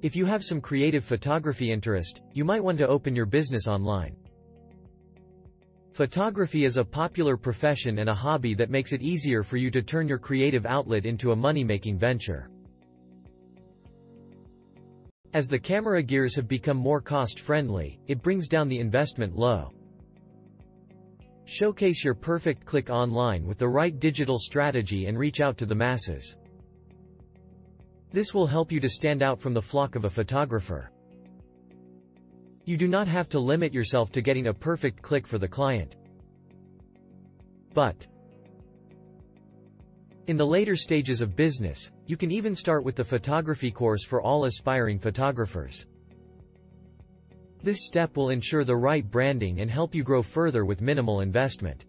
If you have some creative photography interest, you might want to open your business online. Photography is a popular profession and a hobby that makes it easier for you to turn your creative outlet into a money-making venture. As the camera gears have become more cost-friendly, it brings down the investment low. Showcase your perfect click online with the right digital strategy and reach out to the masses. This will help you to stand out from the flock of a photographer. You do not have to limit yourself to getting a perfect click for the client. But in the later stages of business, you can even start with the photography course for all aspiring photographers. This step will ensure the right branding and help you grow further with minimal investment.